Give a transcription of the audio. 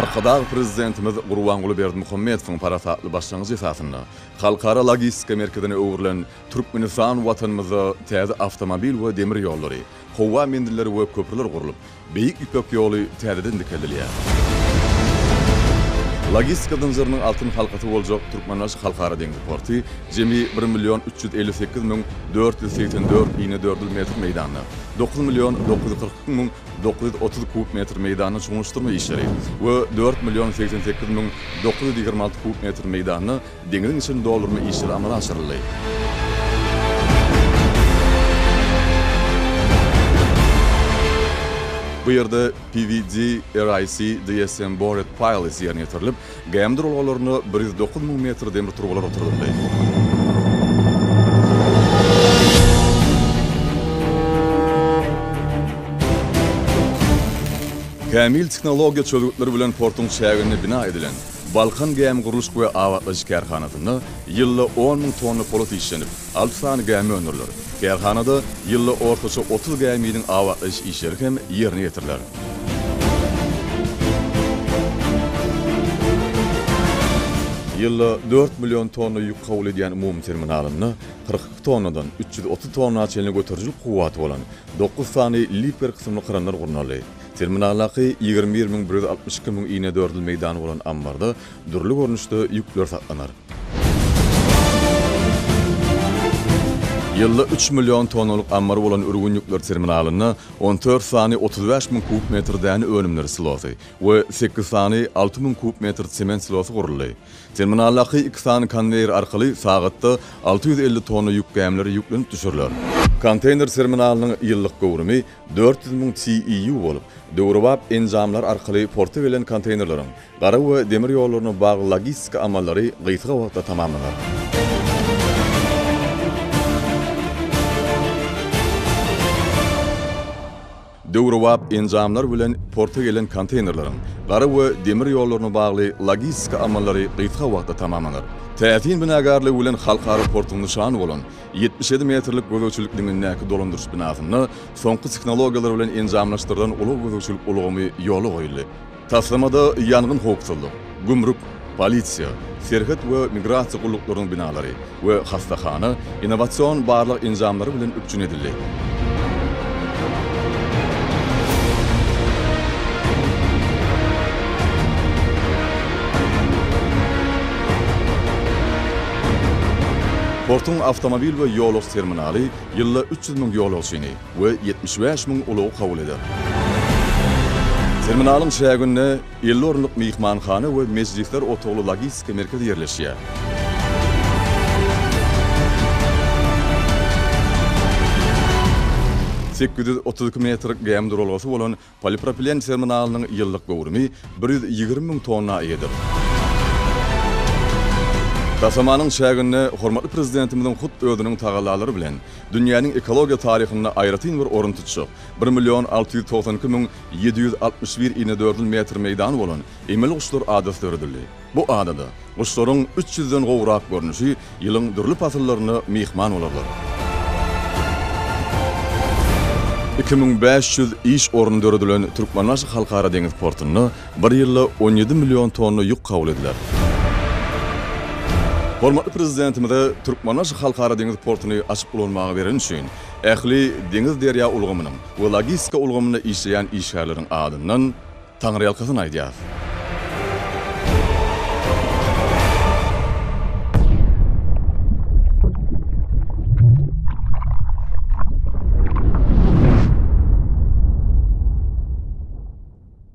Arkadag Prezidentimiz Gurbanguly Berdimuhamedowyň parasatly başlangyjy esasynda Halkara logistika merkezine öwrülen Türkmenistan Watanymyzda täze awtomobil we demir ýollary, howa menzilleri we köprüler gurlup, Beýik Ýüpek ýoly täzeden dikeldilýär. Logistika zynjyrynyň altyn halkasy boljak Türkmenbaşy Halkara deňiz porty jemi bir million üç ýüz elli sekiz müň dört ýüz segsen dört inedördül metr meýdanda, dokuz million dokuz ýüz kyrk iki müň dokuz ýüz otuz kub metr meýdanda çuňlaşdyrma işleri we dört million segsen sekiz müň dokuz ýüz ýigrimi alty kub metr meýdanda deňziň içini doldurma işleri amala aşyryldy. Bu ýerde PVD, RIC, DSM Bored Piles ýerine ýetirilip, Gämi duralgalaryna bir ýüz dokuz müň metr demir turbalar oturdyldy. Kämil tehnologiýa çözgütleri bilen portuň çäginde bina edilen Balkan gämigurluşyk we abatlaýyş kärhanasynda ýylda on müň tonna polat işlenip, Alty sany gämi öndüriler. Kärhanada ýylda ortaça otuz gäminiň abatlaýyş işleri hem ýerine ýetiriler. Ýylda dört million tonna ýük kabul edýän umumy terminalynda kyrk iki tonnadan üç ýüz otuz tonna çenli göterijilik kuwwaty bolan dokuz sany Liper kysymly kranlar gurnaldy. Terminaldaky ýigrimi bir müň bir ýüz altmyş iki müň inedördül meýdany bolan ammarda Dürli görnüşde ýükler saklanar. Ýylda üç million tonnalyk ammary bolan ürgün ýükler terminalynda on dört sany otuz bäş müň kub metr däne önümleri silosy we sekiz sany alty müň kub metr sement silosy guruldy. Terminaldaky iki sany konweýer arkaly sagatda alty ýüz elli tonna ýük gämileri ýüklenip düşüriler. Konteýner terminalynyň ýyllyk göwrümi dört ýüz müň TEU bolup, döwrebap enjamlar arkaly porta gelen konteýnerleriň Gara we demir ýollaryna bagly logistika amallary gysga wagtda tamamlanar. Döwrebap enjamlar bilen porta gelen konteýnerleriň, gara we demir ýollaryna bagly logistika amallary gysga wagtda tamamlanar. Täsin binagarlygy bilen halkara portuň nyşany bolan ýetmiş ýedi metrlik gözegçilik diňindäki dolandyryş binasynda soňky tehnologiýalar bilen enjamlaşdyrylan ulag-gözegçilik ulgamy ýola goýuldy. Taslamada ýangyn howpsuzlyk, gümrük, polisiýa, serhet we migrasiýa gulluklarynyň binalary we hassahana innowasion barlag enjamlary bilen üpjün edildi. Portuň awtomobil we ýolagçy terminaly ýylda üç ýüz müň ýolagçyny, we ýetmiş bäş müň ulag kabul eder. Terminalyň çäginde elli orunlyk myhmanhana we mejlisler otagly logistika merkezi ýerleşýär. Sekiz ýüz otuz iki metr gämi duralgasy bolan Polipropilen terminalynyň ýyllyk göwrümi bir ýüz ýigrimi müň tonna eýedir. Taslamanyň çäginde hormatly Prezidentimiziň hut özüniň tagallalary bilen dünýäniň ekologiýa taryhynda aýratyn bir orun tutjak bir million alty ýüz togsan iki müň ýedi ýüz altmyş bir inedördül metr meýdany bolan Emeli guşlar adasy döredildi. Bu adada guşlaryň üç ýüzden gowrak görnüşi ýylyň dürli pasyllarynda myhman bolarlar. Iki müň bäş ýüz iş orny döredilen Türkmenbaşy Halkara deňiz portunda bir ýylda on ýedi million tonna ýük kabul ediler. Hormatly Prezidentimize Türkmenbaşy Halkara deňiz portuny açyp ulanmaga bereni üçin ähli deňiz-derýa ulgamynyň we logistika ulgamynda işleýän işgärleriň adyndan, Taňryýalkasyn aýdýas.